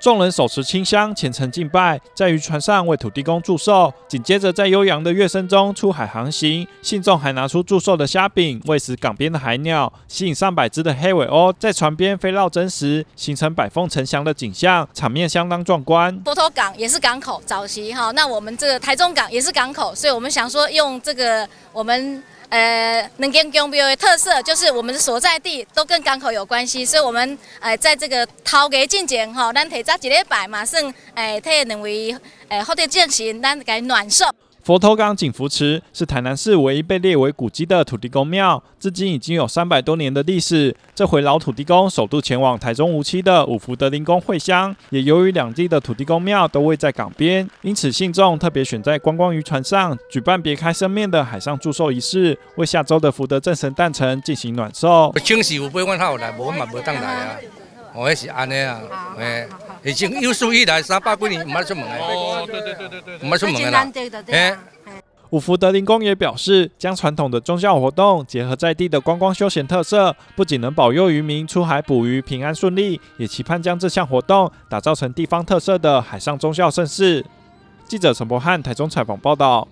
众人手持清香，虔诚敬拜，在渔船上为土地公祝寿。紧接着，在悠扬的乐声中出海航行，信众还拿出祝寿的虾饼喂食港边的海鸟，吸引上百只的黑尾鸥在船边飞绕真实，形成百凤呈祥的景象，场面相当壮观。佛头港也是港口，早期哈，那我们这个台中港也是港口，所以我们想说用这个我们。呃，能跟江边的特色就是我们的所在地都跟港口有关系，所以我们呃在这个头给进前吼，咱提早一礼拜马上诶替两位诶好的进行，咱给暖寿。佛头港景福池是台南市唯一被列为古迹的土地公庙，至今已经有三百多年的历史。这回老土地公首度前往台中无期的五福德林宫会乡，也由于两地的土地公庙都位在港边，因此信众特别选在观光渔船上举办别开生面的海上祝寿仪式，为下周的福德正神诞辰进行暖寿。清时有八万号来，无嘛无当来啊。哦，那是安尼啊，诶，已经有数以来三百几年唔捌出门诶。哦，对对对对对，唔捌出门诶啦。诶，五福德林公也表示，将传统的宗教活动结合在地的观光休闲特色，不仅能保佑渔民出海捕鱼平安顺利，也期盼将这项活动打造成地方特色的海上宗教盛事。记者陈博翰台中采访报道。